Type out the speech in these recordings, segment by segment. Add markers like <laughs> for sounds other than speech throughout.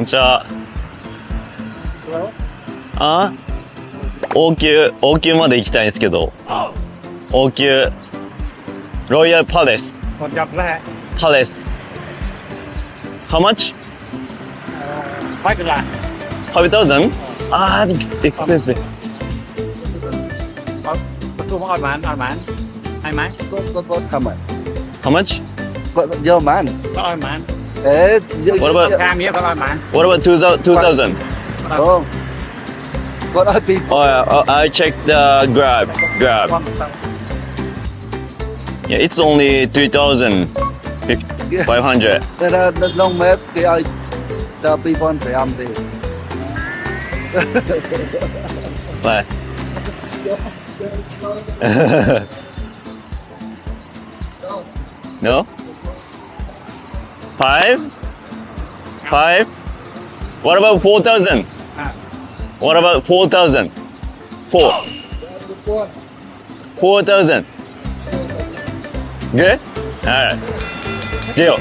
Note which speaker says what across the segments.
Speaker 1: んに。あ,あ？王宮王宮まで行きたいんですけど。王宮ロイヤルパレス
Speaker 2: パレス
Speaker 1: ハマチフ
Speaker 3: ァイブランフ
Speaker 1: ァイブタウザンああエクスペン
Speaker 2: スペ
Speaker 1: ンスペン
Speaker 2: ススペンスペンス
Speaker 4: ペンスペン
Speaker 1: ンス
Speaker 4: ペンンス
Speaker 2: ペンス
Speaker 4: ペ
Speaker 1: ンス
Speaker 2: ペンスペン
Speaker 3: スペンスペンスペンスペンスペンスペンスペン
Speaker 1: What about? What about 2000?
Speaker 4: Oh. What are people?
Speaker 1: Oh, yeah, oh, I checked the Grab. Grab. Yeah, it's only 3,500.
Speaker 4: There are the long map. They are the people they are there.
Speaker 1: What? no? Five? Five? What about 4,000?
Speaker 2: à,
Speaker 1: What about 4,000? Four. 4,000. Good? Alright. Deal.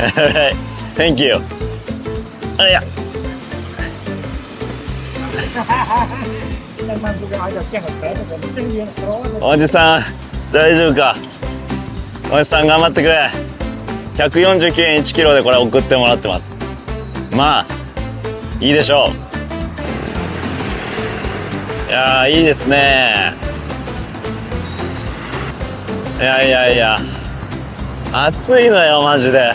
Speaker 1: Alright. Thank you. Oh, yeah. おじさん大丈夫かおじさん頑張ってくれ。149円1キロでこれ送ってもらってます。まあいいでしょう。いやいいですね。いやいやいや。暑いのよマジで。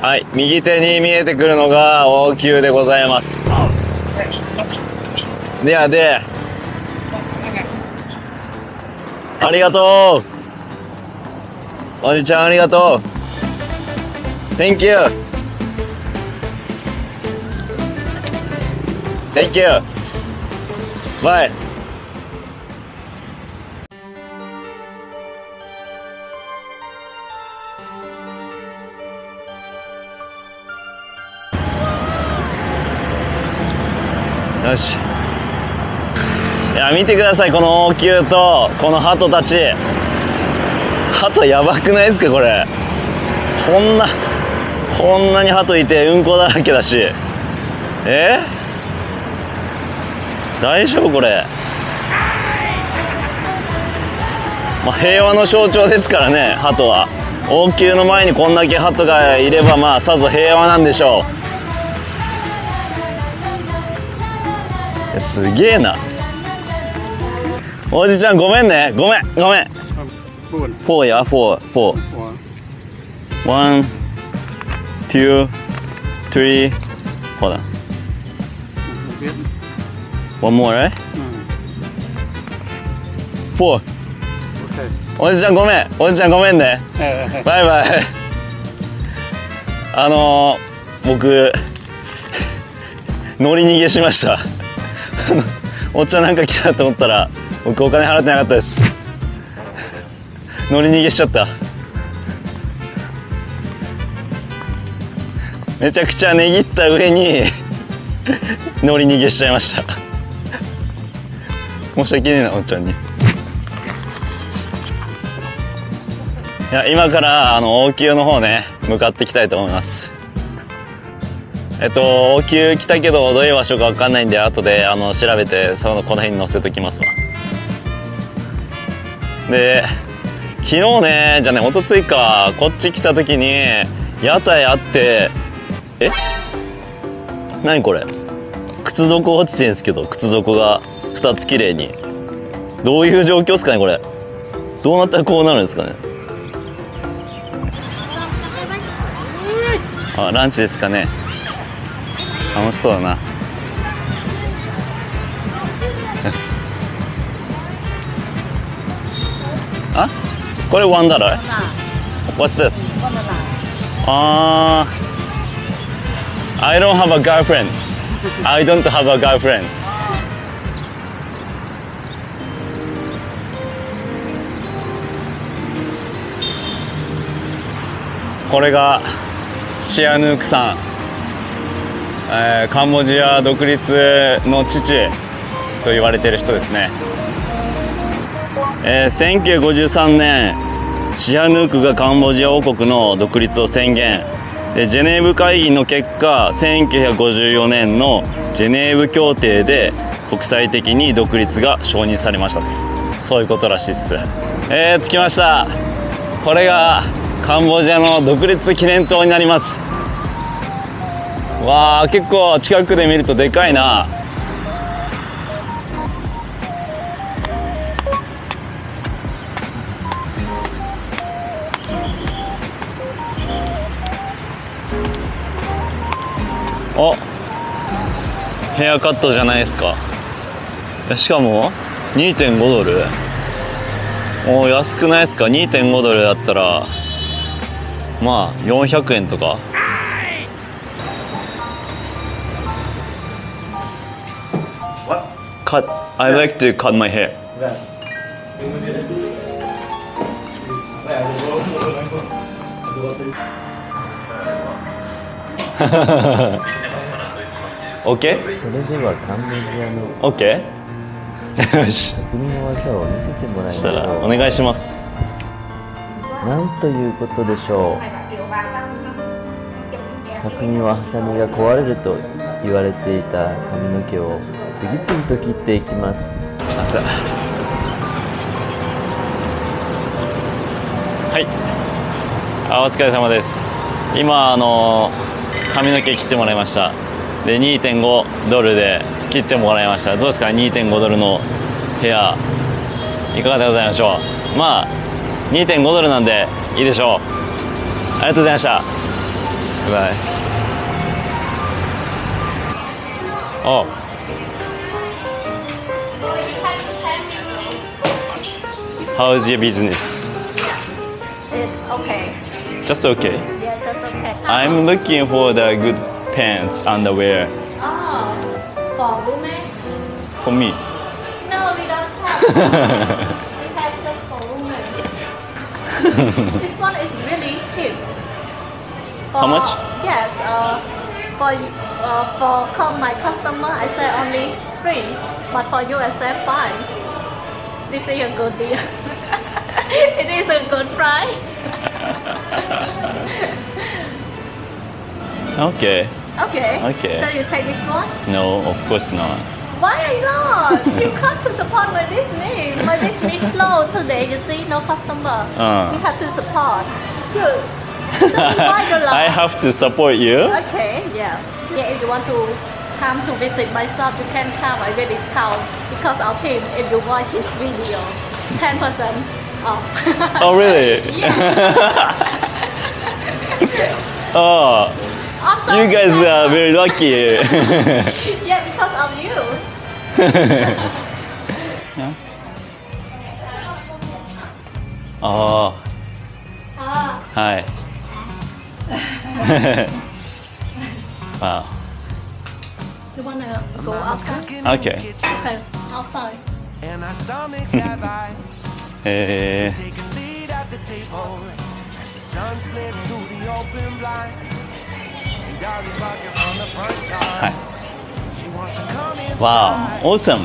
Speaker 1: はい右手に見えてくるのが王宮でございます。ではでありがとうおじちゃんありがとう Thank you Thank you Bye よしや見てください。この王宮とこの鳩たち。鳩やばくないですかこれ。こんなこんなに鳩いてうんこだらけだし。え？大丈夫これ。まあ平和の象徴ですからね鳩は。王宮の前にこんだけ鳩がいればまあさぞ平和なんでしょう。すげえな。おじちゃんごめんねごめんごめん4や44123ほ
Speaker 2: ら
Speaker 1: One more, right?
Speaker 2: Mm.
Speaker 1: Four. おじちゃんごめん。おじちゃんごめんね。バイバイ。あの、僕、乗り逃げしました。おっちゃんなんか来たと思ったら、僕お金払ってなかったです。乗り逃げしちゃった。めちゃくちゃ値切った上に乗り逃げしちゃいました。申し訳ねえな、おっちゃんに。いや今からあの王宮の方ね向かっていきたいと思いますえっと王宮来たけどどういう場所か分かんないんで後であの調べてそのこの辺に載せときますわ。で昨日ねじゃあねおとついかこっち来た時に屋台あってえ？何これ？靴底落ちてんすけど靴底が2つ綺麗に。どういう状況ですかねこれ？どうなったらこうなるんですかね？あランチですかね。楽しそうだなあこれワンダラー What's this? あー I don't have a girlfriend I don't have a girlfriend これがシアヌークさん、えーカンボジア独立の父と言われてる人ですね、えー1953年シハヌークがカンボジア王国の独立を宣言。でジェネーブ会議の結果1954年のジェネーブ協定で国際的に独立が承認されましたそういうことらしいっす。えー、着きました。これがカンボジアの独立記念塔になります。わあ結構近くで見るとでかいな。お。ヘアカットじゃないですか。しかも2.5ドル？お安くないですか？2.5ドルだったらまあ400円とか。Cut I like to cut my hair. <laughs> OK?
Speaker 5: それではカンボジアの
Speaker 1: OK? よし
Speaker 5: 匠の技を見せてもらいまし
Speaker 1: そしたらお
Speaker 5: ょ
Speaker 1: 願いします。
Speaker 5: うなんということでしょう。匠はハサミが壊れると言われていた髪の毛を次々と切っていきます。
Speaker 1: はい。あお疲れ様です。今あの髪の毛切ってもらいました。で2.5ドルで切ってもらいました。どうですか？2.5ドルのヘアいかがでございましょう？まあ2.5ドルなんでいいでしょう。ありがとうございました。バイバイ。お How's your business?
Speaker 6: It's okay.
Speaker 1: Just okay.
Speaker 6: Yeah, just okay.
Speaker 1: I'm looking for the good pants, underwear
Speaker 6: Oh, for women?
Speaker 1: for me.
Speaker 6: No, we don't have. <laughs> we have just for women. <laughs> this one is really cheap.
Speaker 1: How much?
Speaker 6: Yes, uh, for uh, for my customer, I say only three, but for you, I say five. This is a good deal. <laughs> it is a good price. <laughs>
Speaker 1: Okay.
Speaker 6: Okay.
Speaker 1: Okay.
Speaker 6: So you take this one?
Speaker 1: No, of course not.
Speaker 6: Why not? <laughs> you come to support my business. My business is slow today. You see, no customer.
Speaker 1: Uh.
Speaker 6: You have to support. Dude, so
Speaker 1: I have to support you.
Speaker 6: Okay, yeah. Yeah, if you want to come to visit my shop, you can come. I will discount because of him. If you watch his video, 10% off.
Speaker 1: Oh, really? <laughs>
Speaker 6: yeah. <laughs>
Speaker 1: oh,
Speaker 6: Also,
Speaker 1: you guys are very lucky. <laughs>
Speaker 6: Yeah, because of you.
Speaker 1: oh,
Speaker 6: Ah,
Speaker 1: hi. wow.
Speaker 6: You wanna go outside?
Speaker 1: Okay.
Speaker 6: Okay, outside.
Speaker 7: And our stomachs hmm. have eyes. <laughs> Eh.
Speaker 1: え
Speaker 7: Take a seat at the table as the sun splits through the open blind. And Dolly's rocking from the front yard. She wants to come in.
Speaker 1: ー、wow, awesome.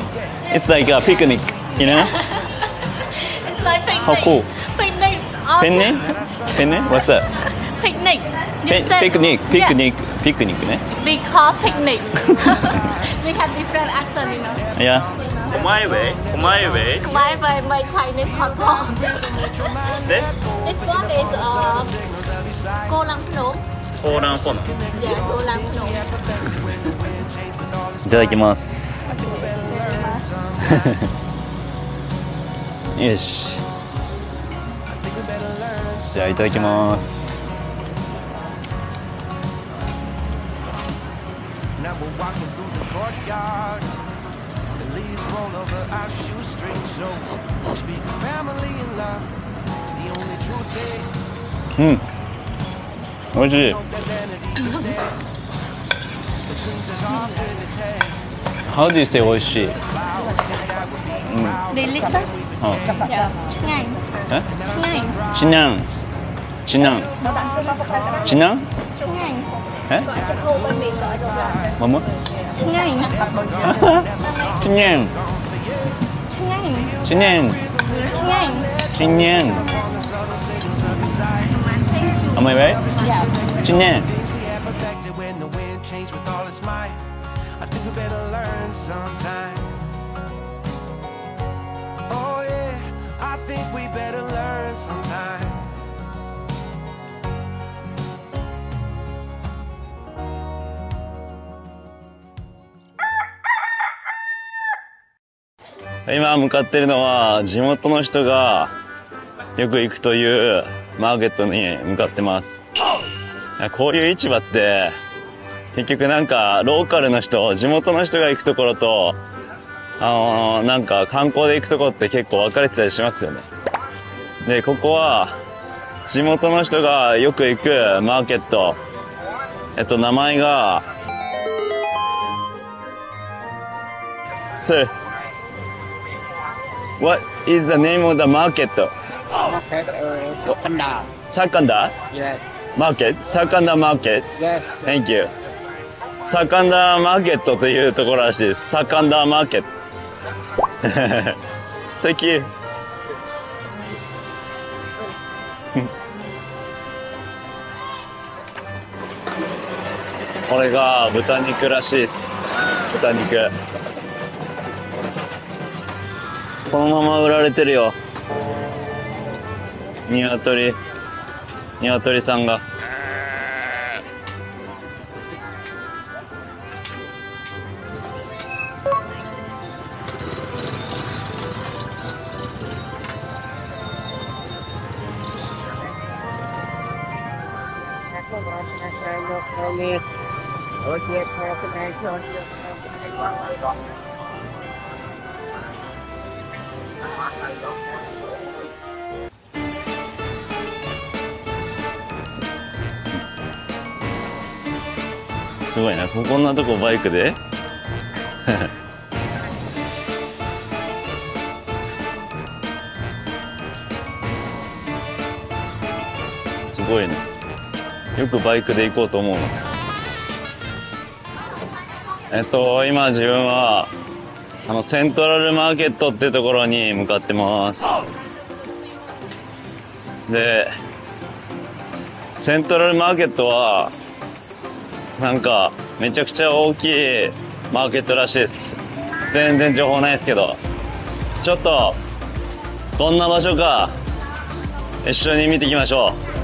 Speaker 1: It's like a picnic, you know? <laughs>
Speaker 6: It's like picnic.
Speaker 1: How cool.
Speaker 6: Picnic.
Speaker 1: Picnic? Picnic? What's that? <laughs>
Speaker 6: Picnic. You
Speaker 1: Pi-
Speaker 6: said-
Speaker 1: picnic,
Speaker 6: Yeah,
Speaker 1: picnic, picnic ね。
Speaker 6: We call picnic. we have different accent, you know.
Speaker 1: Yeah.
Speaker 8: 狛江ウェイ狛江ウェイ
Speaker 6: My Chinese hot pot.
Speaker 8: で
Speaker 6: This one is uh, Phnom.
Speaker 8: オーランフォン
Speaker 6: Yeah, Golang Phnom.
Speaker 1: いただきます。よし。じゃあいただきます。
Speaker 7: The courtyard. The leaves roll over our shoestrings. So we speak of family and love. The only true thing.
Speaker 1: うん。美味しい。
Speaker 7: Hope that vanity is dead. The princess offered its head.
Speaker 1: How do you say 美味しい
Speaker 6: ？Delicious.
Speaker 1: うん。
Speaker 6: Yeah. Ngang.
Speaker 1: え
Speaker 6: ？Ngang.
Speaker 1: チナン。チナン。チナン
Speaker 6: ？Ngang.
Speaker 1: え
Speaker 6: ？Cô bên Mỹ gọi được là
Speaker 1: ママ
Speaker 6: ？Ngang.
Speaker 1: チナン。
Speaker 6: Ngang.
Speaker 1: チナン。
Speaker 6: Ngang.
Speaker 1: チナン。On my way? Chinen.
Speaker 7: Things we had perfected when the wind changed with all its might. I think we better learn sometime. Oh yeah, I think we better learn sometime.
Speaker 1: 今向かってるのは地元の人がよく行くというマーケットに向かってます。こういう市場って結局なんかローカルの人、地元の人が行くところと、あのーなんか観光で行くところって結構分かれてたりしますよね。で、ここは地元の人がよく行くマーケット。えっと、名前が、what is the name of the market?
Speaker 2: Market uh, Sakanda.
Speaker 1: Sakanda
Speaker 2: Yes.
Speaker 1: Market? Sakanda Market?
Speaker 2: Yes.
Speaker 1: Thank you. サカンダーマーケットというところらしいです。サカンダーマーケット。Thank you. これが豚肉らしいです。豚肉。このまま売られてるよ。鶏。鶏さんが。すごいな。こんなとこバイクで？<laughs> すごいね。よくバイクで行こうと思うの。えっと、今自分は、あの、セントラルマーケットってところに向かってます。で、セントラルマーケットは、なんか、めちゃくちゃ大きいマーケットらしいです。全然情報ないですけど。ちょっと、どんな場所か、一緒に見ていきましょう。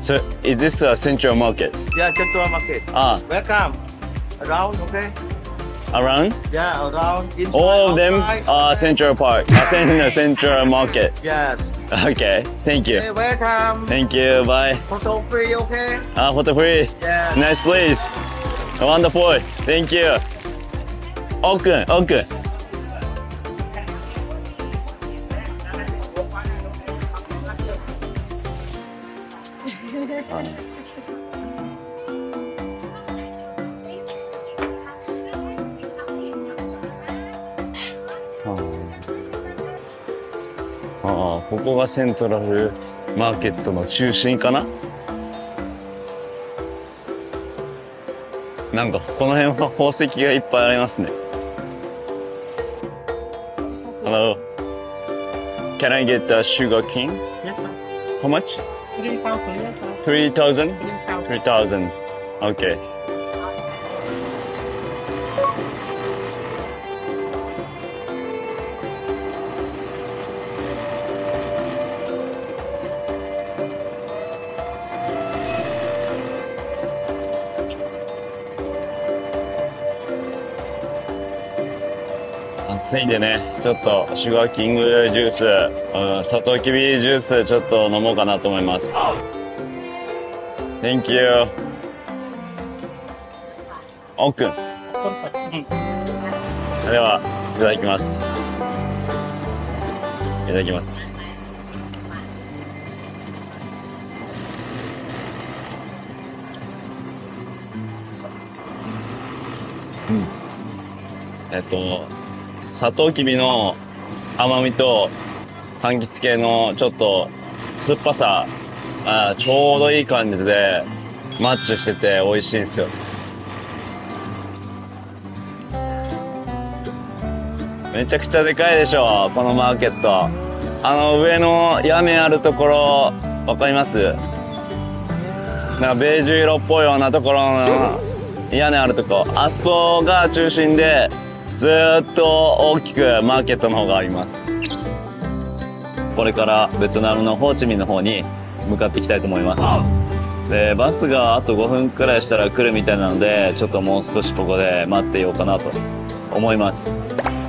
Speaker 1: So, is this a central market?
Speaker 4: Yeah, Central Market.
Speaker 1: Ah,
Speaker 4: Welcome. Around, okay?
Speaker 1: around?
Speaker 4: Yeah, around. Inside,
Speaker 1: All of them
Speaker 4: outside,
Speaker 1: are? Central Park. Uh, cen- central Market.
Speaker 4: Yes. <laughs>
Speaker 1: Okay, thank you.
Speaker 4: Okay, welcome.
Speaker 1: Thank you. Bye.
Speaker 4: Photo free, okay?
Speaker 1: Uh, photo free.
Speaker 4: Yeah.
Speaker 1: Nice place. Wonderful. Thank you. Open, open. あここがセントラルマーケットの中心かななんかこの辺は宝石がいっぱいありますね。Hello. Can I get the sugar cane?
Speaker 2: Yes, sir.
Speaker 1: How much?
Speaker 2: Three thousand. Yes, sir.
Speaker 1: 3000?
Speaker 2: Three thousand.
Speaker 1: 3000. Okay. 暑いんでね、ちょっとシュガーキングジュース、うん、サトウキビジュースちょっと飲もうかなと思います。Thank you. 奥くん。では、いただきます。いただきます。うん。えっと、サトウキビの甘みと柑橘系のちょっと酸っぱさあちょうどいい感じでマッチしてて美味しいんですよ。めちゃくちゃでかいでしょこのマーケット。あの上の屋根あるところわかります？なんかベージュ色っぽいようなところの屋根あるとこ。あそこが中心でずっと大きくマーケットの方があります。これからベトナムのホーチミンの方に向かっていきたいと思います。でバスがあと5分くらいしたら来るみたいなのでちょっともう少しここで待ってようかなと思います。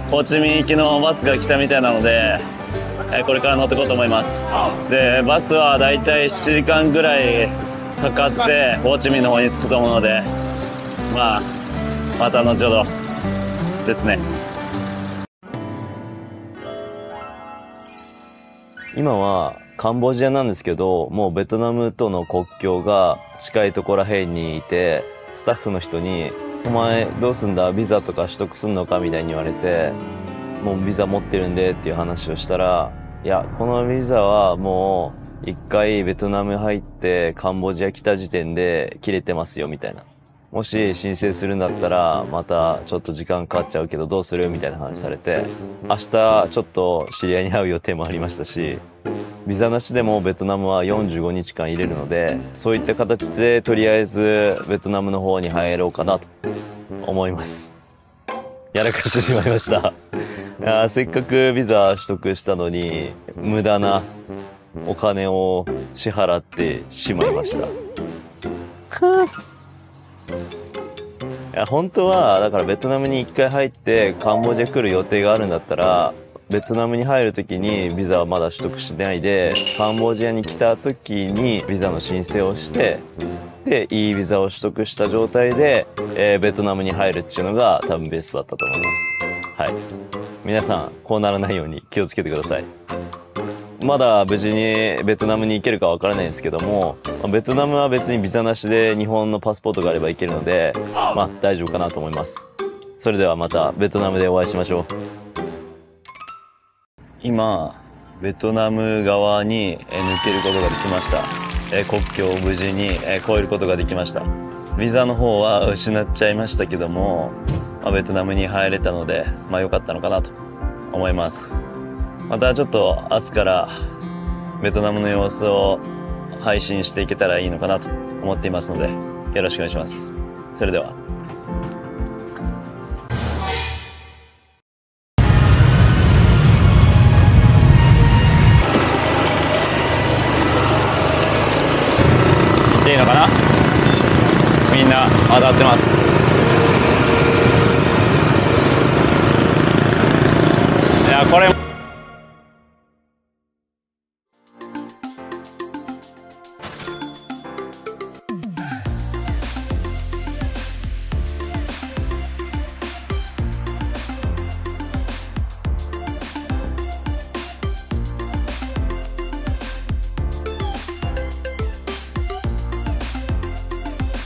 Speaker 1: ホーチミン行きのバスが来たみたいなのでこれから乗っていこうと思います。でバスはだいたい7時間ぐらいかかってホーチミンの方に着くと思うのでまあまた後ほど。ですね
Speaker 5: 今はカンボジアなんですけどもうベトナムとの国境が近いところらへんにいてスタッフの人に「お前どうすんだ？ビザとか取得すんのか?」みたいに言われて「もうビザ持ってるんで」っていう話をしたら「いやこのビザはもう一回ベトナム入ってカンボジア来た時点で切れてますよ」みたいな。もし申請するんだったらまたちょっと時間かかっちゃうけどどうする？みたいな話されて明日ちょっと知り合いに会う予定もありましたしビザなしでもベトナムは45日間入れるのでそういった形でとりあえずベトナムの方に入ろうかなと思います。やらかしてしまいました。あせっかくビザ取得したのに無駄なお金を支払ってしまいました。<laughs> いや本当はだからベトナムに1回入ってカンボジア来る予定があるんだったらベトナムに入る時にビザはまだ取得しないでカンボジアに来た時にビザの申請をしてでいいビザを取得した状態で、えーベトナムに入るっていうのが多分ベストだったと思います。はい。皆さんこうならないように気をつけてください。まだ無事にベトナムに行けるかわからないんですけども、まあベトナムは別にビザなしで日本のパスポートがあれば行けるので、まあ大丈夫かなと思います。それではまたベトナムでお会いしましょう。
Speaker 1: 今ベトナム側にえー抜けることができました、えー国境を無事にえー越えることができましたビザの方は失っちゃいましたけども、まあ、ベトナムに入れたのでまあ良かったのかなと思いますまたちょっと明日からベトナムの様子を配信していけたらいいのかなと思っていますのでよろしくお願いします。それでは。行っていいのかな？みんな当たってます。いやこれ